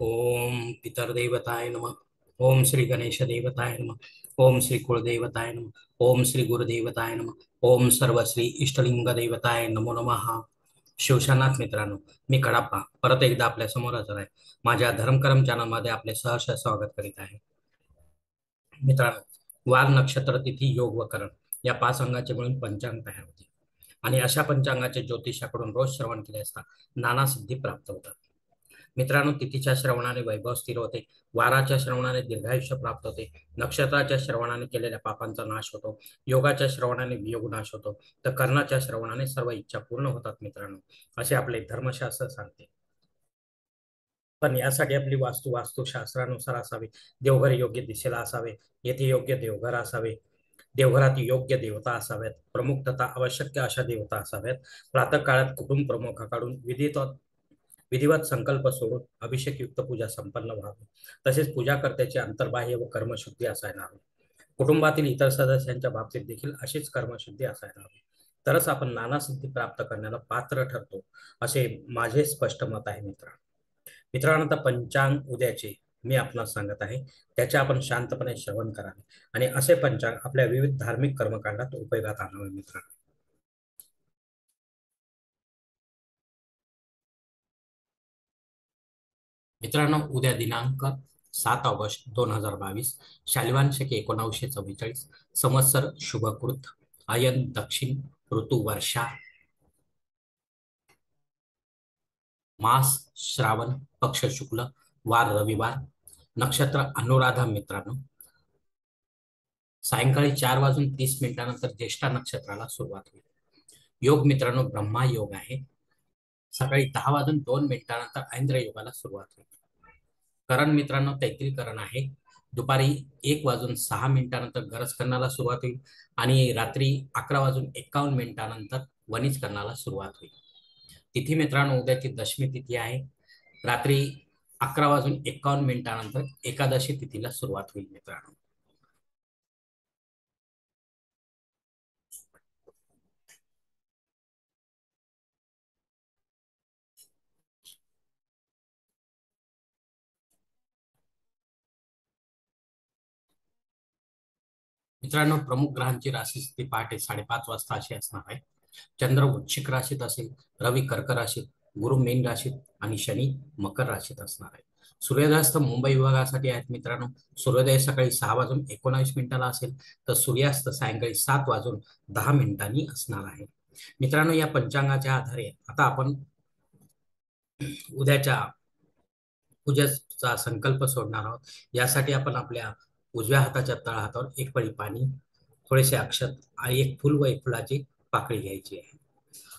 ओम पितरदेवताय नम। ओम श्री गणेश देवताय नम। ओम श्री कुलदेवताय नम। ओम श्री गुरुदेवताय नम। ओम सर्व श्री इष्टलिंग देवताय नमो नमः। शिवशानाथ मित्रांनो मी कडाप्पा परत एकदा आपल्यासमोर हजर आहे. माझ्या धर्मकरम चॅनलमध्ये आपले सहर्ष स्वागत करीत आहे. मित्रांनो वार नक्षत्र तिथी योग व करण या पाच अंगाचे मिळून पंचांग तयार होते. आणि अशा पंचांगाचे ज्योतिषाकडून रोज श्रवण केले असता नाना सिद्धी प्राप्त होतात. मित्रांनो तिथीच्या श्रवणाने वैभव स्थिर होते. वाराच्या श्रवणाने दीर्घायुष्य प्राप्त होते. नक्षत्राच्या श्रवणाने केलेल्या पापांचा नाश होतो. योगाच्या श्रवणाने वियोग नाश होतो. तर कर्णाच्या श्रवणाने सर्व इच्छा पूर्ण होतात मित्रांनो. असे आपले धर्मशास्त्र सांगते. पण यासाठी आपली वास्तू वास्तुशास्त्रानुसार असावी. देवघर योग्य दिशेला असावे. येथे योग्य देवघर असावे. देवघरात योग्य देवता असाव्यात प्रमुख तथा आवश्यक अशा देवता असाव्यात प्रातः काळात कुटुंब प्रमुखाकडून विधी विधिवत संकल्प सोडून अभिषेकयुक्त पूजा संपन्न व्हावी. तसेच पूजाकर्त्याची अंतर्बाह्य व कर्मशुद्धी असायला हवी. कुटुंबातील इतर सदस्यांच्या बाबतीत देखील अशीच कर्मशुद्धी असायला हवी. तरच आपण नाना सिद्धी प्राप्त करण्याला पात्र ठरतो असे माझे स्पष्ट मत आहे मित्र. मित्रांनो आता पंचांग उद्याचे मी आपणास सांगत आहे त्याचे आपण शांतपणे श्रवण करावे. आणि असे पंचांग आपल्या विविध धार्मिक कर्मकांडात उपयोगात आणावे मित्रांनो मित्रांनो उद्या दिनांक सात ऑगस्ट दोन हजार बावीस शालिवान शके एकोणावीसशे चव्वेचाळीस संवत्सर शुभकृत आयन दक्षिण ऋतू वर्षा मास श्रावण पक्ष शुक्ल वार रविवार नक्षत्र अनुराधा मित्रांनो. सायंकाळी चार वाजून तीस मिनिटानंतर ज्येष्ठा नक्षत्राला सुरुवात होईल. योग मित्रांनो ब्रह्मा योग आहे. सकाळी दहा वाजून दोन मिनिटानंतर ऐंद्र योगाला सुरुवात होईल करण मित्रांनो तैत्री करण आहे. दुपारी एक वाजून सहा मिनिटानंतर गरज करण्याला सुरुवात होईल आणि रात्री अकरा वाजून एकावन्न मिनिटानंतर वनिज करण्याला सुरुवात होईल. तिथी मित्रांनो उद्याची दशमी तिथी आहे. रात्री अकरा वाजून एकावन्न मिनिटानंतर एकादशी तिथीला सुरुवात होईल मित्रांनो. मित्रांनो प्रमुख ग्रहांची राशी स्थिती पहाटे साडेपाच वाजता अशी असणार आहे. चंद्र वृश्चिक राशीत असेल रवी कर्क राशीत गुरु मेन राशीत आणि शनी मकर राशीत असणार आहे. सूर्यास्त मुंबई विभागासाठी आहेत मित्रांनो. सूर्योदय सकाळी सहा वाजून एकोणावीस मिनिटाला असेल तर सूर्यास्त सायंकाळी सात वाजून दहा मिनिटांनी असणार आहे. मित्रांनो या पंचांगाच्या आधारे आता आपण उद्याच्या पूजेचा संकल्प सोडणार आहोत. यासाठी आपण आपल्या उजव्या हाताच्या तळहातावर एक पळी पाणी थोडेसे अक्षत आणि एक फुल व एक फुलाची पाकळी घ्यायची आहे.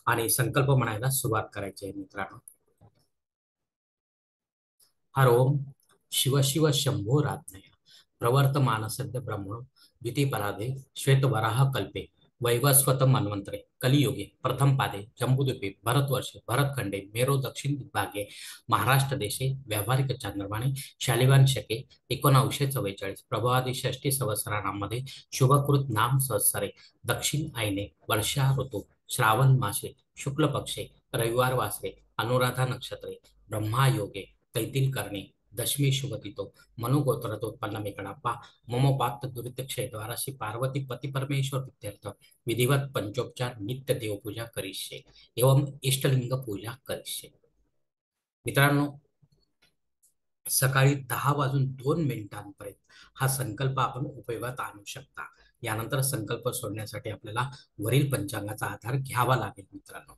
आणि संकल्प म्हणायला सुरुवात करायची आहे मित्रांनो. हर ओम शिव शिव शंभो रात्नय प्रवर्तमान सद्य ब्रह्मण द्वितीपराधे श्वेतवराह कल्पे. वैवस्वत मन्वंतरे कलियुगे प्रथम पादे जम्बुद्वीपे भरतवर्षे भरतखंडे मेरो दक्षिण भागे महाराष्ट्र देशे व्यावहारिक चांद्रमाने शालिवान शके एकोणावीसशे चव्वेचाळीस प्रभावादी षष्टी संवत्सरांमध्ये शुभकृत नाम संवत्सरे दक्षिण आईने वर्षा ऋतू श्रावण मासे शुक्ल पक्षे रविवार वासरे अनुराधा नक्षत्रे ब्रह्मायोगे तैतील करणे दशमी शुभतितो मनुगोत्रतोत्पन्न मेकडाप्पा ममोपात दुरितक्षयद्वारा श्री पार्वती पती परमेश्वर विद्यार्थ विधिवत पंचोपचार नित्य देवपूजा करिष्ये एवं इष्टलिंग पूजा करिष्ये। मित्रांनो सकाळी दहा वाजून दोन मिनिटांपर्यंत हा संकल्प आपण उपयोगात आणू शकता. यानंतर संकल्प सोडण्यासाठी आपल्याला वरील पंचांगाचा आधार घ्यावा लागेल मित्रांनो.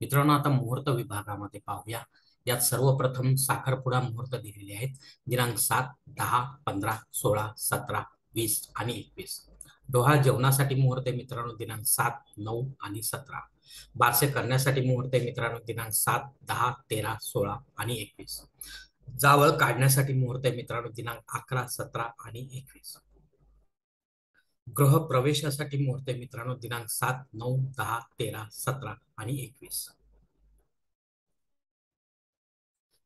मित्रांनो आता मुहूर्त विभागामध्ये पाहूया. यात सर्वप्रथम साखरपुडा मुहूर्त दिलेले आहेत. दिनांक सात दहा पंधरा सोळा सतरा वीस आणि एकवीस. डोहा जेवणासाठी मुहूर्त मित्रांनो दिनांक सात नऊ आणि सतरा. बारसे करण्यासाठी मुहूर्त मित्रांनो दिनांक सात दहा तेरा सोळा आणि एकवीस. जावळ काढण्यासाठी मुहूर्त मित्रांनो दिनांक अकरा सतरा आणि एकवीस. ग्रह प्रवेशासाठी मुहूर्त मित्रांनो दिनांक सात नऊ दहा तेरा सतरा आणि एकवीस.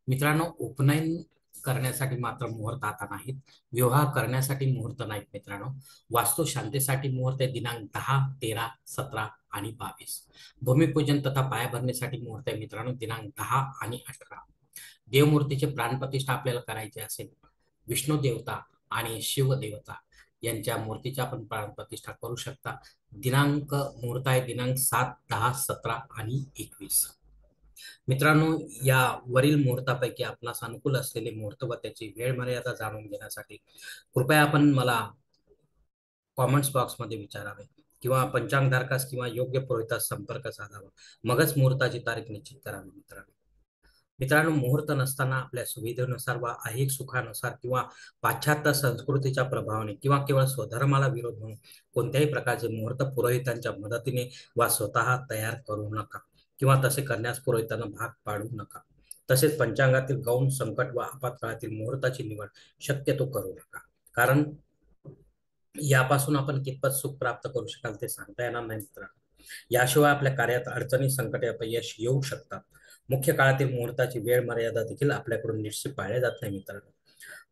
मित्रांनो उपनयन करण्यासाठी मात्र मुहूर्त आता नाहीत. विवाह करण्यासाठी मुहूर्त नाहीत मित्रांनो. वास्तू शांतीसाठी मुहूर्त आहे दिनांक दहा तेरा सतरा आणि बावीस. भूमिपूजन तथा पायाभरणीसाठी मुहूर्त आहे मित्रांनो दिनांक दहा आणि अठरा. देवमूर्तीचे प्राणप्रतिष्ठा आपल्याला करायची असेल विष्णू देवता आणि शिवदेवता यांच्या मूर्तीच्या आपण प्राणप्रतिष्ठा करू शकता. दिनांक मुहूर्त आहे दिनांक सात दहा सतरा आणि एकवीस. मित्रांनो या वरील मुहूर्तापैकी आपणास अनुकूल असलेले मुहूर्त व त्याची वेळ मर्यादा जाणून घेण्यासाठी कृपया आपण मला कॉमेंट्स बॉक्समध्ये विचारावे किंवा पंचांगधारकास किंवा योग्य पुरोहितास संपर्क साधावा. मगच मुहूर्ताची तारीख निश्चित करावी मित्रांनो. मित्रांनो मुहूर्त नसताना आपल्या सुविधेनुसार वा ऐहिक सुखानुसार किंवा पाश्चात्य संस्कृतीच्या प्रभावाने किंवा केवळ स्वधर्माला विरोध म्हणून कोणत्याही प्रकारचे मुहूर्त पुरोहितांच्या मदतीने वा स्वतः तयार करू नका. किंवा तसे करण्यास पुरोहितांना भाग पाडू नका. तसेच पंचांगातील गौण संकट व आपत्काळातील मुहूर्ताची निवड शक्यतो करू नका. कारण यापासून आपण कितपत सुख प्राप्त करू शकाल ते सांगता येणार नाही मित्रांनो. याशिवाय आपल्या कार्यात अडचणी संकटे अपयश येऊ शकतात. मुख्य काळातील मुहूर्ताची वेळ मर्यादा देखील आपल्याकडून निश्चित पाळल्या जात नाही मित्रांनो.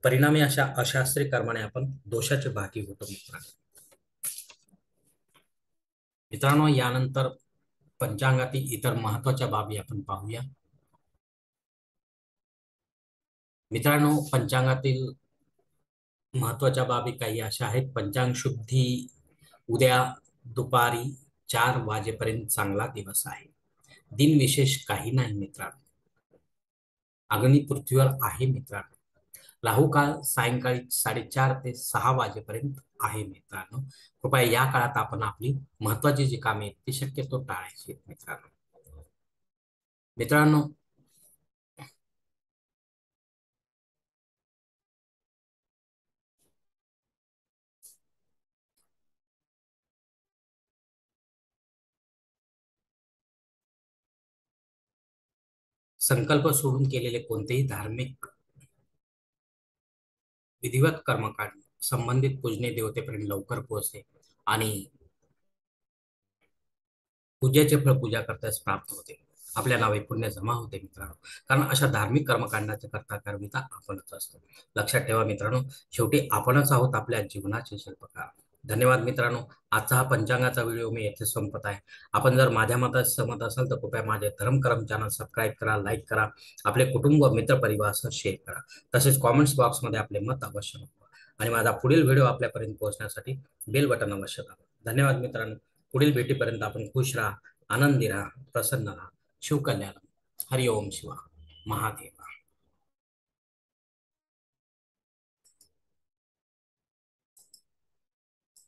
परिणामी अशा अशास्त्रीय कर्माने आपण दोषाचे भागी होतो मित्रांनो. मित्रांनो यानंतर पंचांगातील इतर महत्त्वाच्या बाबी आपण पाहूया. मित्रांनो पंचांगातील महत्त्वाच्या बाबी काही अशा आहेत. पंचांग शुद्धी उद्या दुपारी चार वाजेपर्यंत चांगला दिवस आहे. दिन विशेष काही नाही मित्रांनो. अग्नी पृथ्वीवर आहे मित्रांनो. राहू काळ सायंकाळी साडेचार ते सहा वाजेपर्यंत आहे मित्रांनो. कृपया या काळात आपण आपली महत्वाची जी कामे आहेत ती शक्यतो टाळायची मित्रांनो. मित्रांनो संकल्प सोडून केलेले कोणतेही धार्मिक विधिवत कर्मकांड संबंधित पूजने देवतेपर्यंत लवकर पोहोचते आणि पूजेचे फळ पूजा करताच प्राप्त होते. आपल्या नावे पुण्य जमा होते मित्रांनो. कारण अशा धार्मिक कर्मकांडाच्या करता कर्मिता आपणच असतो. लक्षात ठेवा मित्रांनो शेवटी आपणच आहोत आपल्या जीवनाचे शिल्पकार. धन्यवाद मित्रांनो. आजचा हा पंचांगाचा व्हिडिओ मी येथे संपत आहे. आपण जर माझ्या मतात सहमत असाल तर कृपया माझे धर्मकर्म चॅनल सबस्क्राईब करा लाईक करा. आपले कुटुंब मित्र परिवारासह शेअर करा. तसेच कॉमेंट्स बॉक्समध्ये आपले मत अवश्य आणि माझा पुढील व्हिडिओ आपल्यापर्यंत पोहोचण्यासाठी बेल बटन अवश्य दाबा. धन्यवाद मित्रांनो. पुढील भेटीपर्यंत आपण खुश राहा आनंदी राहा प्रसन्न राहा. शिवकल्याण हरिओम शिवा. महादेव.